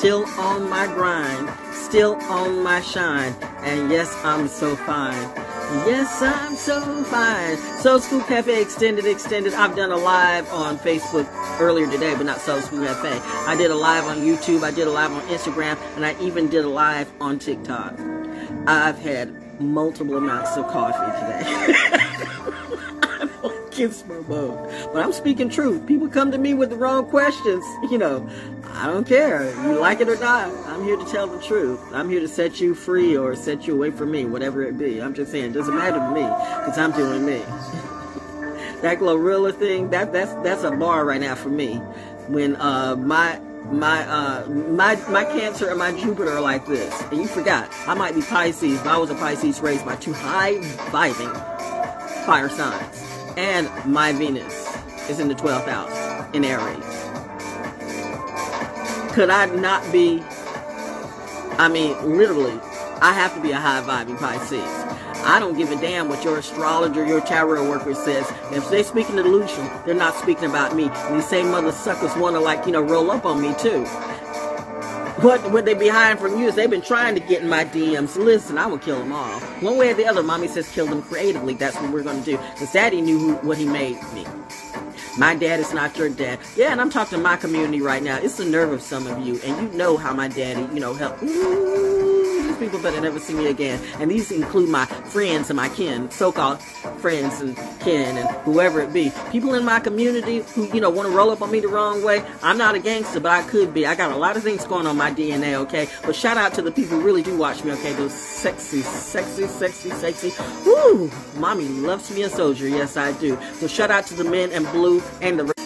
Still on my grind, still on my shine, and yes, I'm so fine. Yes, I'm so fine. Soul School Cafe Extended Extended. I've done a live on Facebook earlier today, but not Soul School Cafe. I did a live on YouTube, I did a live on Instagram, and I even did a live on TikTok. I've had multiple amounts of coffee today. my mode. But I'm speaking truth. People come to me with the wrong questions. You know, I don't care. You like it or not. I'm here to tell the truth. I'm here to set you free or set you away from me, whatever it be. I'm just saying, it doesn't matter to me because I'm doing me. that Glorilla thing, that that's that's a bar right now for me. When uh my my uh my my cancer and my jupiter are like this and you forgot i might be pisces but i was a pisces raised by two high vibing fire signs and my Venus is in the 12th house in Aries. Could I not be? I mean, literally, I have to be a high vibing Pisces. I don't give a damn what your astrologer, your tarot worker says. If they speak in delusion, they're not speaking about me. And these same mother suckers want to like, you know, roll up on me too. But what would they be hiding from you is they've been trying to get in my DMs. Listen, I will kill them all. One way or the other, mommy says kill them creatively. That's what we're going to do. Because daddy knew who, what he made me. My dad is not your dad. Yeah, and I'm talking to my community right now. It's the nerve of some of you. And you know how my daddy, you know, helped. Ooh people better never see me again. And these include my friends and my kin, so-called friends and kin and whoever it be. People in my community who, you know, want to roll up on me the wrong way. I'm not a gangster, but I could be. I got a lot of things going on my DNA, okay? But shout out to the people who really do watch me, okay? Those sexy, sexy, sexy, sexy. Woo! Mommy loves me a soldier. Yes, I do. So shout out to the men in blue and the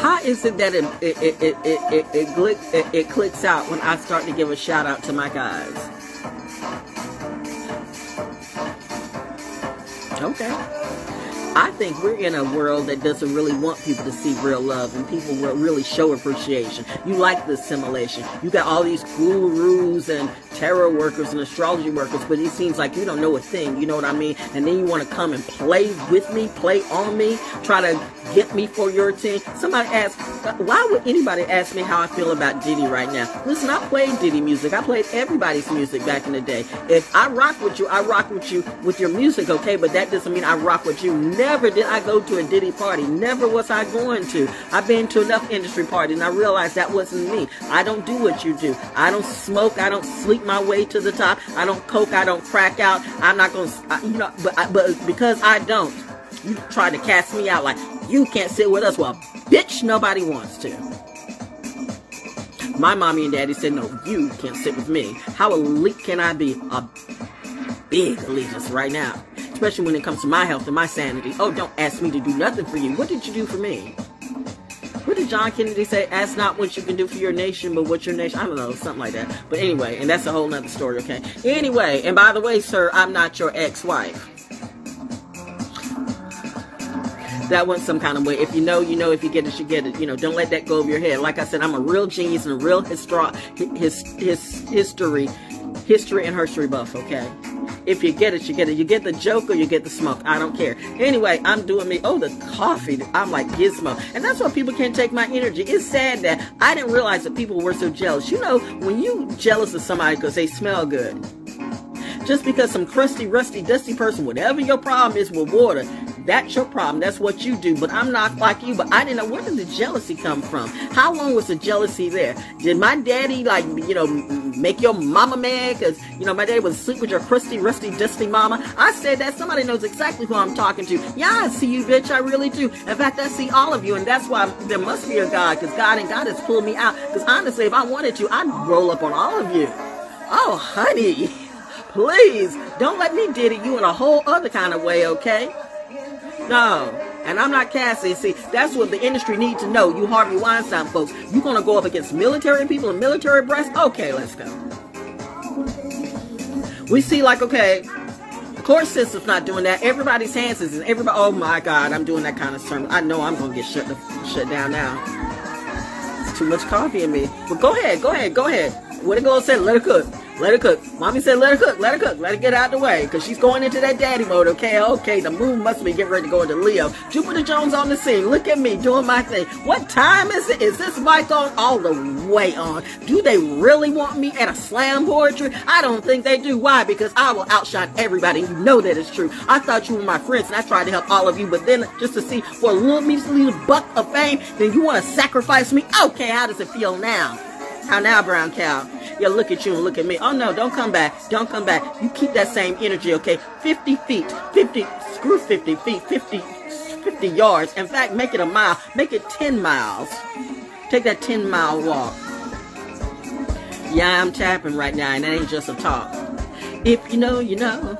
how is it that it it it it it, it, it, it clicks out when I start to give a shout out to my guys? Okay. I think we're in a world that doesn't really want people to see real love and people will really show appreciation. You like the assimilation. You got all these gurus and tarot workers and astrology workers, but it seems like you don't know a thing. You know what I mean? And then you want to come and play with me, play on me, try to get me for your team. Somebody asked, why would anybody ask me how I feel about Diddy right now? Listen, I played Diddy music. I played everybody's music back in the day. If I rock with you, I rock with you with your music, okay? But that doesn't mean I rock with you. Never did I go to a Diddy party. Never was I going to. I've been to enough industry parties and I realized that wasn't me. I don't do what you do. I don't smoke. I don't sleep my way to the top. I don't coke. I don't crack out. I'm not gonna, you know. But but because I don't, you try to cast me out like you can't sit with us. Well, bitch, nobody wants to. My mommy and daddy said, no, you can't sit with me. How elite can I be? A big elitist right now. Especially when it comes to my health and my sanity. Oh, don't ask me to do nothing for you. What did you do for me? What did John Kennedy say? Ask not what you can do for your nation, but what your nation. I don't know, something like that. But anyway, and that's a whole nother story, okay? Anyway, and by the way, sir, I'm not your ex wife. That went some kind of way. If you know, you know. If you get it, you get it. You know, don't let that go over your head. Like I said, I'm a real genius and a real histro- his, his history, history and history buff, okay? If you get it, you get it. You get the joke or you get the smoke. I don't care. Anyway, I'm doing me. Oh, the coffee. I'm like gizmo. And that's why people can't take my energy. It's sad that I didn't realize that people were so jealous. You know, when you jealous of somebody because they smell good, just because some crusty, rusty, dusty person, whatever your problem is with water, that's your problem. That's what you do. But I'm not like you. But I didn't know where did the jealousy come from? How long was the jealousy there? Did my daddy like you know make your mama mad? Because you know my daddy was asleep with your crusty, rusty, dusty mama. I said that somebody knows exactly who I'm talking to. Yeah, I see you, bitch. I really do. In fact, I see all of you, and that's why there must be a God. Because God and God has pulled me out. Because honestly, if I wanted to, I'd roll up on all of you. Oh, honey. Please, don't let me did it you in a whole other kind of way, okay? No. And I'm not Cassie. See, that's what the industry need to know. You Harvey Weinstein folks. You're going to go up against military people and military breasts? Okay, let's go. We see like, okay, court system's not doing that. Everybody's hands is everybody. Oh my God, I'm doing that kind of sermon. I know I'm going to get shut, shut down now. It's too much coffee in me. But go ahead, go ahead, go ahead. What it to say? Let it cook. Let her cook. Mommy said let her cook. Let her cook. Let her get out the way. Because she's going into that daddy mode, okay? Okay, the moon must be getting ready to go into Leo. Jupiter Jones on the scene. Look at me doing my thing. What time is it? Is this mic on? All the way on. Do they really want me at a slam poetry? I don't think they do. Why? Because I will outshine everybody. You know that is true. I thought you were my friends and I tried to help all of you, but then just to see for a little measly little buck of fame, then you want to sacrifice me? Okay, how does it feel now? How now, brown cow? Yeah, look at you and look at me. Oh no, don't come back. Don't come back. You keep that same energy, okay? 50 feet, 50, screw 50 feet, 50, 50 yards. In fact, make it a mile. Make it 10 miles. Take that 10 mile walk. Yeah, I'm tapping right now, and that ain't just a talk. If you know, you know.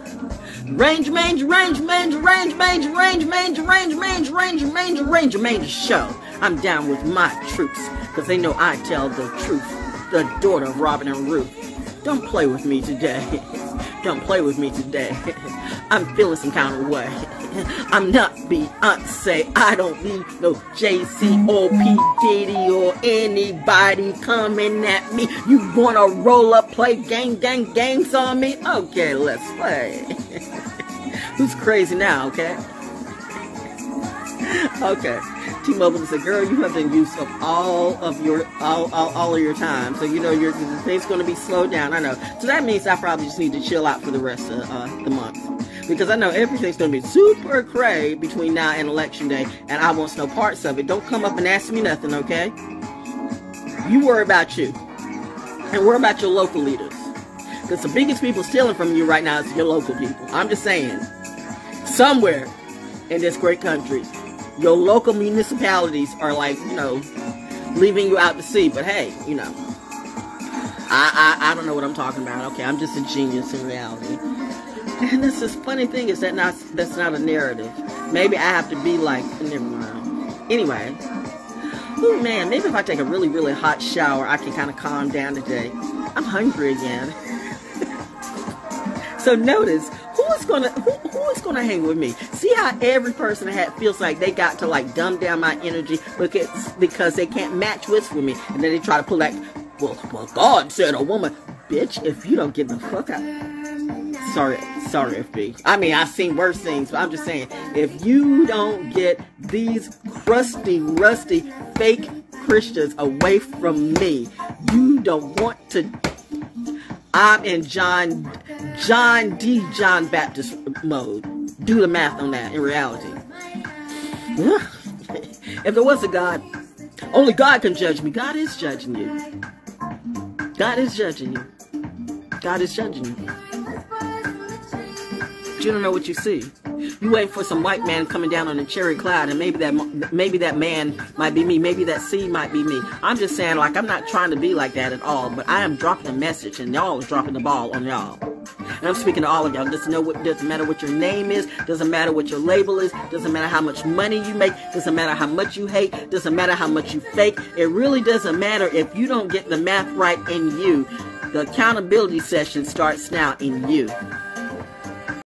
Range, range, range, range, range, range, range, range, range, range, range, range, range, range show. I'm down with my troops, cause they know I tell the truth. The daughter of Robin and Ruth. Don't play with me today. Don't play with me today. I'm feeling some kind of way. I'm not Beyonce. I don't need no Jay-Z or P. Diddy or anybody coming at me. You wanna roll up, play gang, gang, gangs on me? Okay, let's play. Who's crazy now, okay? Okay. T-Mobile said, "Girl, you have been used up all of your all, all, all of your time, so you know your thing's going to be slowed down. I know. So that means I probably just need to chill out for the rest of uh, the month because I know everything's going to be super cray between now and election day, and I want no parts of it. Don't come up and ask me nothing, okay? You worry about you, and worry about your local leaders, because the biggest people stealing from you right now is your local people. I'm just saying, somewhere in this great country." Your local municipalities are like, you know, leaving you out to sea. But hey, you know, I, I, I don't know what I'm talking about. Okay, I'm just a genius in reality. And this is funny thing is that not that's not a narrative. Maybe I have to be like never mind. Anyway. Oh man, maybe if I take a really, really hot shower, I can kind of calm down today. I'm hungry again. so notice is gonna who, who is gonna hang with me? See how every person had feels like they got to like dumb down my energy because because they can't match wits with me, and then they try to pull like, well, well, God said a woman, bitch. If you don't get the fuck out. Sorry, sorry, FB. I mean, I've seen worse things, but I'm just saying, if you don't get these crusty, rusty, fake Christians away from me, you don't want to I'm in John John D. John Baptist mode. Do the math on that in reality. if there was a God, only God can judge me. God is judging you. God is judging you. God is judging you. But you don't know what you see. You wait for some white man coming down on a cherry cloud, and maybe that maybe that man might be me. Maybe that seed might be me. I'm just saying, like I'm not trying to be like that at all, but I am dropping a message, and y'all is dropping the ball on y'all. And I'm speaking to all of y'all. Doesn't know what doesn't matter what your name is, doesn't matter what your label is, doesn't matter how much money you make, doesn't matter how much you hate, doesn't matter how much you fake. It really doesn't matter if you don't get the math right in you. The accountability session starts now in you.